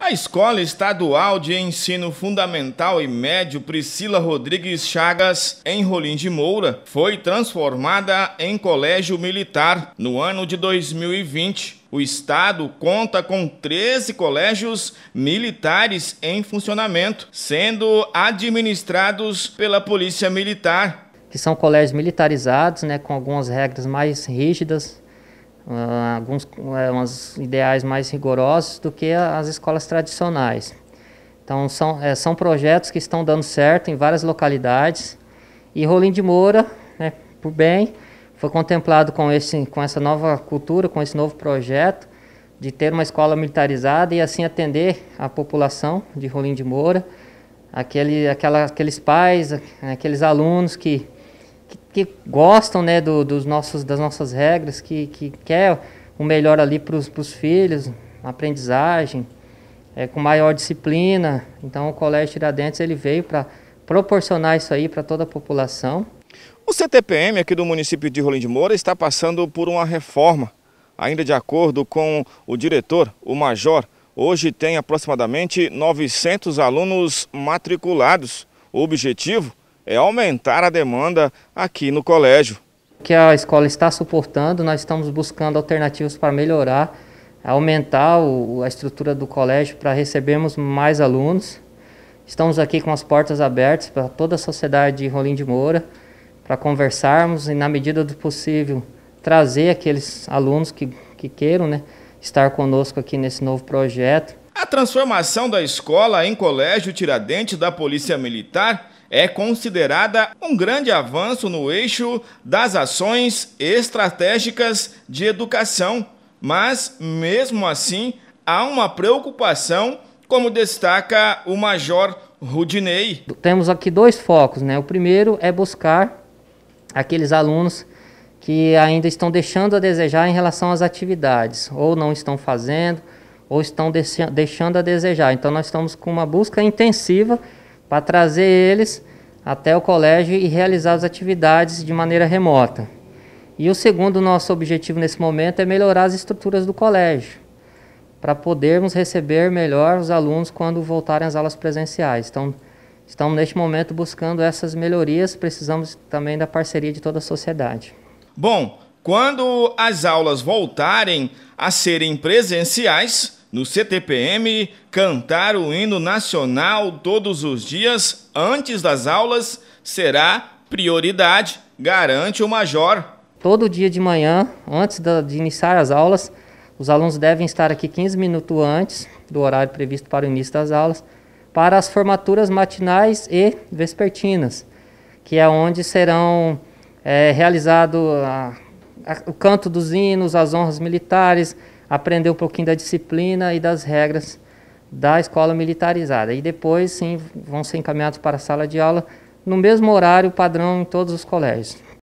A Escola Estadual de Ensino Fundamental e Médio Priscila Rodrigues Chagas, em Rolim de Moura, foi transformada em colégio militar no ano de 2020. O estado conta com 13 colégios militares em funcionamento, sendo administrados pela Polícia Militar. Que são colégios militarizados, né, com algumas regras mais rígidas, uh, alguns uns ideais mais rigorosos do que as escolas tradicionais. Então são, é, são projetos que estão dando certo em várias localidades e Rolim de Moura, né, por bem, foi contemplado com, esse, com essa nova cultura, com esse novo projeto de ter uma escola militarizada e assim atender a população de Rolim de Moura, aquele, aquela, aqueles pais, aqueles alunos que que, gostam né, do, dos nossos, das nossas regras, que, que quer o melhor ali para os filhos, aprendizagem, é, com maior disciplina. Então o Colégio Tiradentes ele veio para proporcionar isso aí para toda a população. O CTPM aqui do município de Rolim de Moura está passando por uma reforma. Ainda de acordo com o diretor, o major, hoje tem aproximadamente 900 alunos matriculados. O objetivo é aumentar a demanda aqui no colégio. Que a escola está suportando, nós estamos buscando alternativas para melhorar, aumentar o, a estrutura do colégio para recebermos mais alunos. Estamos aqui com as portas abertas para toda a sociedade de Rolim de Moura, para conversarmos e, na medida do possível, trazer aqueles alunos que, que queiram né, estar conosco aqui nesse novo projeto. A transformação da escola em colégio Tiradentes da Polícia Militar é considerada um grande avanço no eixo das ações estratégicas de educação, mas, mesmo assim, há uma preocupação, como destaca o Major Rudinei. Temos aqui dois focos, né? O primeiro é buscar aqueles alunos que ainda estão deixando a desejar em relação às atividades, ou não estão fazendo, ou estão deixando a desejar. Então, nós estamos com uma busca intensiva para trazer eles até o colégio e realizar as atividades de maneira remota. E o segundo nosso objetivo nesse momento é melhorar as estruturas do colégio, para podermos receber melhor os alunos quando voltarem às aulas presenciais. Então, estamos neste momento buscando essas melhorias, precisamos também da parceria de toda a sociedade. Bom, quando as aulas voltarem a serem presenciais, no CTPM, cantar o hino nacional todos os dias antes das aulas será prioridade, garante o Major. Todo dia de manhã, antes de iniciar as aulas, os alunos devem estar aqui 15 minutos antes do horário previsto para o início das aulas, para as formaturas matinais e vespertinas, que é onde serão é, realizado o canto dos hinos, as honras militares, aprender um pouquinho da disciplina e das regras da escola militarizada. E depois, sim, vão ser encaminhados para a sala de aula no mesmo horário padrão em todos os colégios.